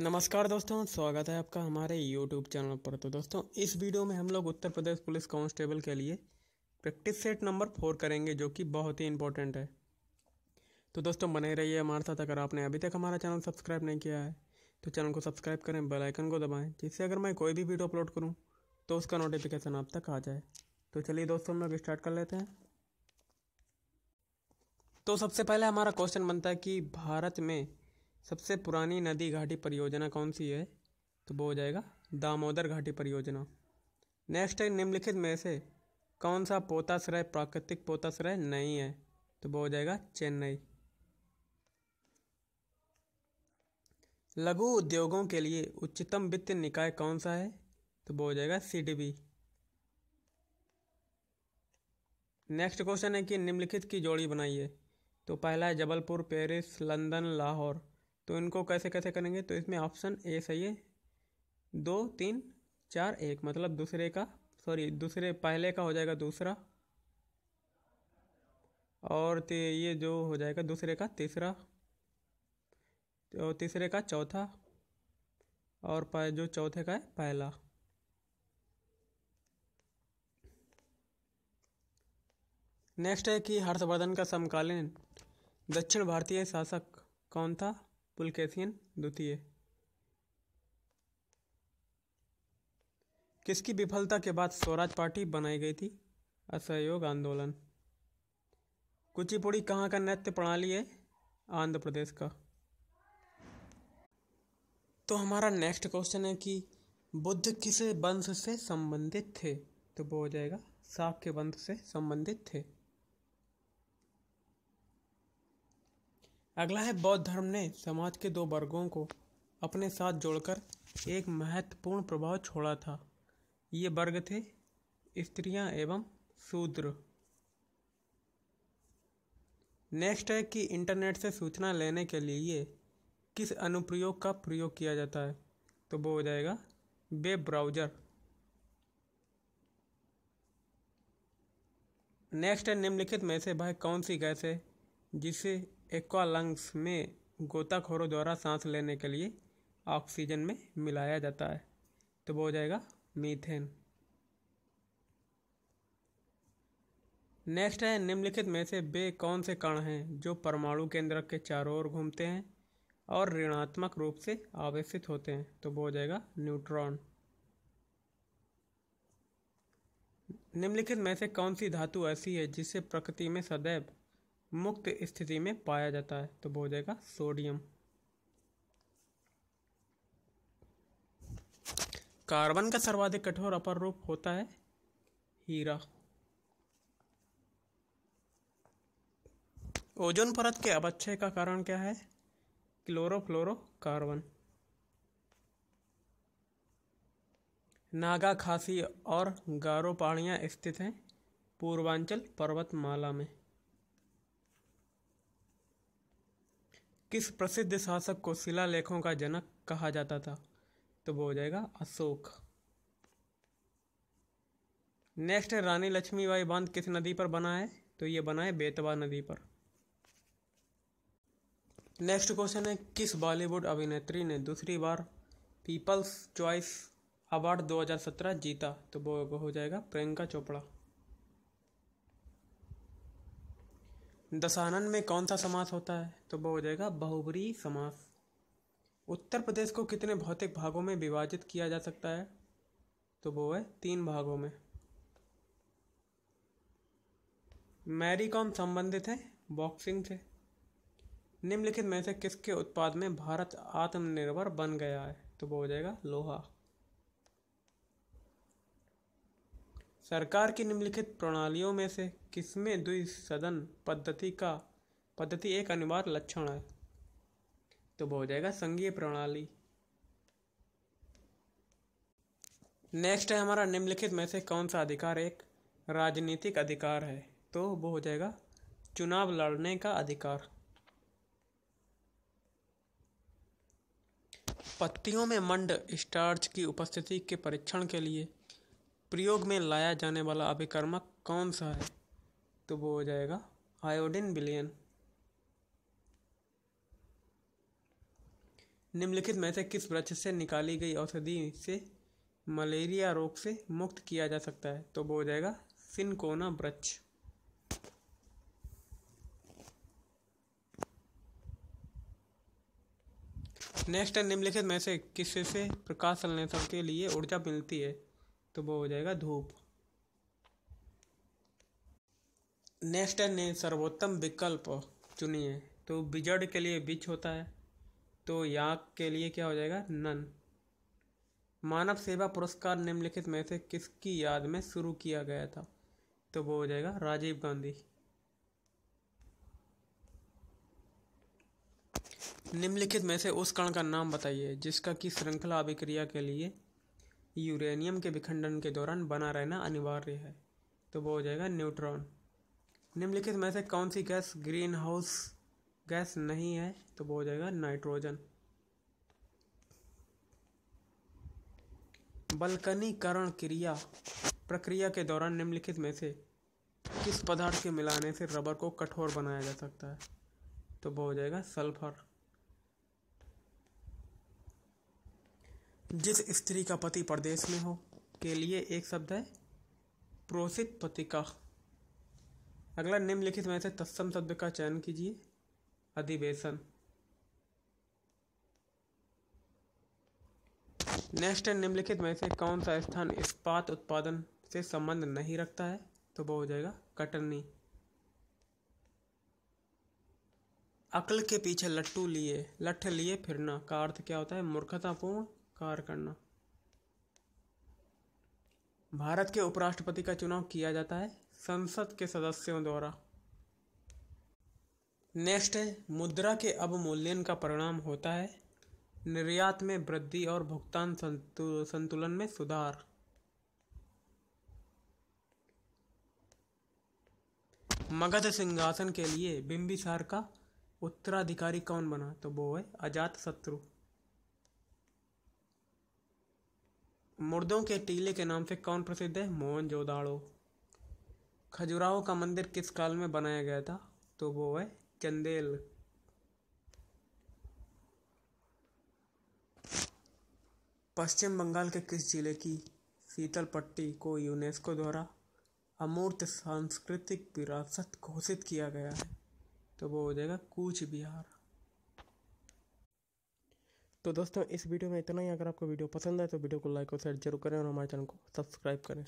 नमस्कार दोस्तों, स्वागत है आपका हमारे यूट्यूब चैनल पर। तो दोस्तों, इस वीडियो में हम लोग उत्तर प्रदेश पुलिस कांस्टेबल के लिए प्रैक्टिस सेट नंबर फोर करेंगे, जो कि बहुत ही इंपॉर्टेंट है। तो दोस्तों, बने रहिए हमारे साथ। अगर आपने अभी तक हमारा चैनल सब्सक्राइब नहीं किया है तो चैनल को सब्सक्राइब करें बेल आइकन को दबाएँ, जिससे अगर मैं कोई भी वीडियो अपलोड करूँ तो उसका नोटिफिकेशन आप तक आ जाए। तो चलिए दोस्तों, हम लोग स्टार्ट कर लेते हैं। तो सबसे पहले हमारा क्वेश्चन बनता है कि भारत में सबसे पुरानी नदी घाटी परियोजना कौन सी है? तो वो हो जाएगा दामोदर घाटी परियोजना। नेक्स्ट है, निम्नलिखित में से कौन सा पोताश्रय, प्राकृतिक पोताश्रय नहीं है? तो वो हो जाएगा चेन्नई। लघु उद्योगों के लिए उच्चतम वित्त निकाय कौन सा है? तो वो हो जाएगा सीडीबी नेक्स्ट क्वेश्चन है कि निम्नलिखित की जोड़ी बनाइए। तो पहला है जबलपुर, पेरिस, लंदन, लाहौर। तो इनको कैसे कैसे करेंगे? तो इसमें ऑप्शन ए सही है। दो, तीन, चार, एक मतलब दूसरे का सॉरी दूसरे, पहले का हो जाएगा दूसरा। और ये जो हो जाएगा दूसरे का, तीसरा। तो तीसरे का चौथा। और जो चौथे का है, पहला। नेक्स्ट है कि हर्षवर्धन का समकालीन दक्षिण भारतीय शासक कौन था? पुलकेशियन द्वितीय। किसकी विफलता के बाद स्वराज पार्टी बनाई गई थी? असहयोग आंदोलन। कुचिपुड़ी कहाँ का नृत्य प्रणाली है? आंध्र प्रदेश का। तो हमारा नेक्स्ट क्वेश्चन है कि बुद्ध किस वंश से संबंधित थे? तो वो हो जाएगा साख के वंश से संबंधित थे। अगला है बौद्ध धर्म ने समाज के दो वर्गों को अपने साथ जोड़कर एक महत्वपूर्ण प्रभाव छोड़ा था। ये वर्ग थे स्त्रियाँ एवं शूद्र। नेक्स्ट है कि इंटरनेट से सूचना लेने के लिए किस अनुप्रयोग का प्रयोग किया जाता है? तो वो हो जाएगा वेब ब्राउज़र। नेक्स्ट है निम्नलिखित में से भाई कौन सी गैस है जिसे एक्वालंग्स में गोताखोरों द्वारा सांस लेने के लिए ऑक्सीजन में मिलाया जाता है। तो वो हो जाएगा मीथेन। नेक्स्ट है, निम्नलिखित में से वे कौन से कण हैं जो परमाणु केंद्र के चारों ओर घूमते हैं और ऋणात्मक रूप से आवेशित होते हैं? तो वो हो जाएगा न्यूट्रॉन। निम्नलिखित में से कौन सी धातु ऐसी है जिसे प्रकृति में सदैव मुक्त स्थिति में पाया जाता है तो वो हो जाएगा सोडियम। कार्बन का सर्वाधिक कठोर अपर रूप होता है हीरा। ओजोन परत के अवच्छय का कारण क्या है? क्लोरोफ्लोरोकार्बन। नागा खासी और गारो पहाड़ियाँ स्थित हैं पूर्वांचल पर्वतमाला में। किस प्रसिद्ध शासक को शिलालेखों का जनक कहा जाता था? तो वो हो जाएगा अशोक। नेक्स्ट है रानी लक्ष्मीबाई बाँध किस नदी पर बना है? तो ये बना है बेतवा नदी पर। नेक्स्ट क्वेश्चन है, किस बॉलीवुड अभिनेत्री ने दूसरी बार पीपल्स चॉइस अवार्ड 2017 जीता? तो वो हो जाएगा प्रियंका चोपड़ा। दशानन में कौन सा समास होता है? तो वो हो जाएगा बहुबरी समास। उत्तर प्रदेश को कितने भौतिक भागों में विभाजित किया जा सकता है? तो वो है तीन भागों में। मैरी कॉम संबंधित है? बॉक्सिंग से। निम्नलिखित में से किसके उत्पाद में भारत आत्मनिर्भर बन गया है? तो वो हो जाएगा लोहा। सरकार की निम्नलिखित प्रणालियों में से किसमें द्विसदन पद्धति का, पद्धति एक अनिवार्य लक्षण है? तो वो हो जाएगा संघीय प्रणाली। नेक्स्ट है हमारा निम्नलिखित में से कौन सा अधिकार एक राजनीतिक अधिकार है? तो वो हो जाएगा चुनाव लड़ने का अधिकार। पत्तियों में मंड स्टार्च की उपस्थिति के परीक्षण के लिए प्रयोग में लाया जाने वाला अभिकर्मक कौन सा है? तो वो हो जाएगा आयोडीन विलयन। निम्नलिखित में से किस वृक्ष से निकाली गई औषधि से मलेरिया रोग से मुक्त किया जा सकता है? तो वो हो जाएगा सिनकोना वृक्ष। नेक्स्ट है निम्नलिखित में से किससे प्रकाश संश्लेषण के लिए ऊर्जा मिलती है? तो वो हो जाएगा धूप। नेक्स्ट है सर्वोत्तम विकल्प, चुनिए। तो बिजड़ के लिए बिच होता है? तो याक के लिए क्या हो जाएगा? नन। मानव सेवा पुरस्कार निम्नलिखित में से किसकी याद में शुरू किया गया था? तो वो हो जाएगा राजीव गांधी। निम्नलिखित में से उस कण का नाम बताइए, जिसका की श्रृंखला अभिक्रिया के लिए यूरेनियम के विखंडन के दौरान बना रहना अनिवार्य है। तो वो हो जाएगा न्यूट्रॉन। निम्नलिखित में से कौन सी गैस ग्रीन हाउस गैस नहीं है? तो वो हो जाएगा नाइट्रोजन। बल्कनीकरण क्रिया प्रक्रिया के दौरान निम्नलिखित में से किस पदार्थ के मिलाने से रबर को कठोर बनाया जा सकता है? तो वो हो जाएगा सल्फ़र। जिस स्त्री का पति प्रदेश में हो, के लिए एक शब्द है, प्रोसित पतिका अगला निम्नलिखित में से तत्सम शब्द का चयन कीजिए। अधिवेशन। नेक्स्ट निम्नलिखित में से कौन सा स्थान इस्पात उत्पादन से संबंध नहीं रखता है तो वो हो जाएगा कटनी। अकल के पीछे लट्टू लिए, लठ लिए फिरना का अर्थ क्या होता है? मूर्खतापूर्ण कार्य करना। भारत के उपराष्ट्रपति का चुनाव किया जाता है संसद के सदस्यों द्वारा। नेक्स्ट है, मुद्रा के अवमूल्यन का परिणाम होता है। निर्यात में वृद्धि और भुगतान संतुलन में सुधार। मगध सिंहासन के लिए बिंबिसार का उत्तराधिकारी कौन बना? तो वो है अजात शत्रु मुर्दों के टीले के नाम से कौन प्रसिद्ध है? मोहन जोदाड़ो। खजुराहो का मंदिर किस काल में बनाया गया था? तो वो है चंदेल। पश्चिम बंगाल के किस ज़िले की शीतल पट्टी को यूनेस्को द्वारा अमूर्त सांस्कृतिक विरासत घोषित किया गया है? तो वो हो जाएगा कूच बिहार। तो दोस्तों, इस वीडियो में इतना ही। अगर आपको वीडियो पसंद आए तो वीडियो को लाइक और शेयर ज़रूर करें और हमारे चैनल को सब्सक्राइब करें।